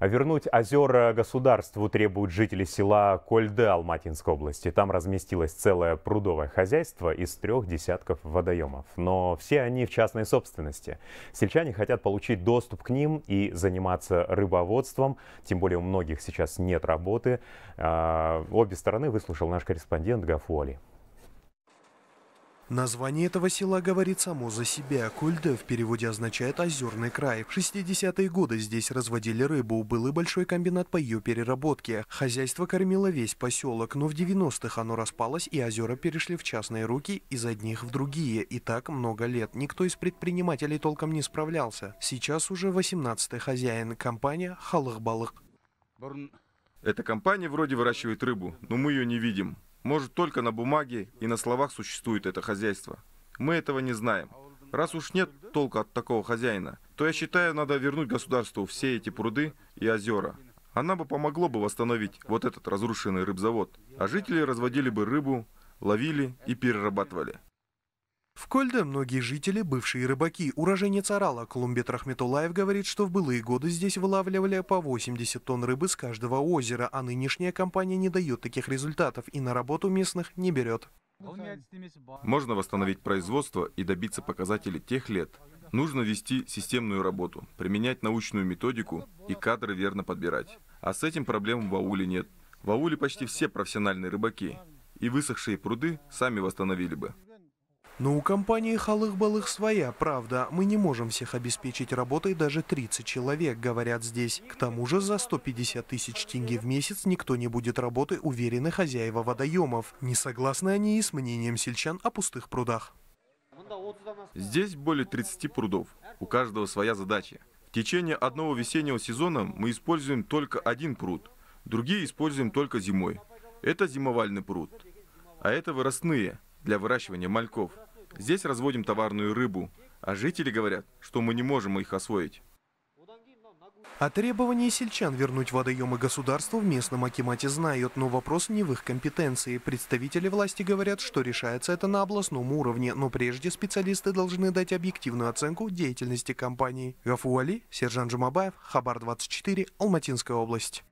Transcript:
А вернуть озера государству требуют жители села Кольде Алматинской области. Там разместилось целое прудовое хозяйство из трех десятков водоемов. Но все они в частной собственности. Сельчане хотят получить доступ к ним и заниматься рыбоводством. Тем более у многих сейчас нет работы. А, обе стороны выслушал наш корреспондент Гафуали. Название этого села говорит само за себя. Кульде в переводе означает «озерный край». В 60-е годы здесь разводили рыбу. Был и большой комбинат по ее переработке. Хозяйство кормило весь поселок, но в 90-х оно распалось, и озера перешли в частные руки из одних в другие. И так много лет. Никто из предпринимателей толком не справлялся. Сейчас уже 18-й хозяин. Компания «Халых-балых». Эта компания вроде выращивает рыбу, но мы ее не видим. Может, только на бумаге и на словах существует это хозяйство. Мы этого не знаем. Раз уж нет толка от такого хозяина, то я считаю, надо вернуть государству все эти пруды и озера. Она бы помогло бы восстановить вот этот разрушенный рыбзавод. А жители разводили бы рыбу, ловили и перерабатывали. В Кольде многие жители – бывшие рыбаки. Уроженец Орала Колумбет Рахметулаев говорит, что в былые годы здесь вылавливали по 80 тонн рыбы с каждого озера, а нынешняя компания не дает таких результатов и на работу местных не берет. Можно восстановить производство и добиться показателей тех лет. Нужно вести системную работу, применять научную методику и кадры верно подбирать. А с этим проблем в ауле нет. В ауле почти все профессиональные рыбаки. И высохшие пруды сами восстановили бы. Но у компании «Халых-балых» своя правда. Мы не можем всех обеспечить работой даже 30 человек, говорят здесь. К тому же за 150 тысяч тенге в месяц никто не будет работы, уверены хозяева водоемов. Не согласны они и с мнением сельчан о пустых прудах. Здесь более 30 прудов. У каждого своя задача. В течение одного весеннего сезона мы используем только один пруд. Другие используем только зимой. Это зимовальный пруд. А это выростные, для выращивания мальков. Здесь разводим товарную рыбу, а жители говорят, что мы не можем их освоить. О требовании сельчан вернуть водоемы государству в местном Акимате знают, но вопрос не в их компетенции. Представители власти говорят, что решается это на областном уровне, но прежде специалисты должны дать объективную оценку деятельности компании. Гафуали, Сержан Джумабаев, Хабар 24, Алматинская область.